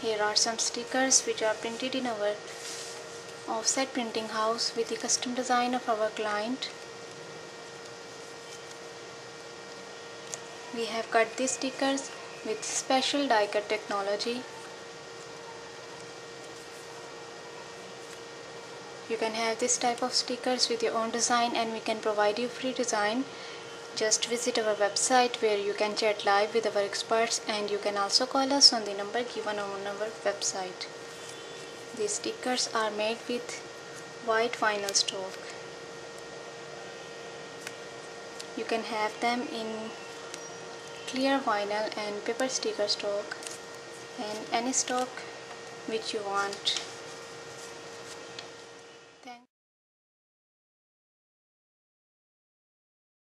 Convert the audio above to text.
Here are some stickers which are printed in our offset printing house with the custom design of our client. We have cut these stickers with special die cut technology. You can have this type of stickers with your own design and we can provide you free design. Just visit our website where you can chat live with our experts and you can also call us on the number given on our website. These stickers are made with white vinyl stock. You can have them in clear vinyl and paper sticker stock and any stock which you want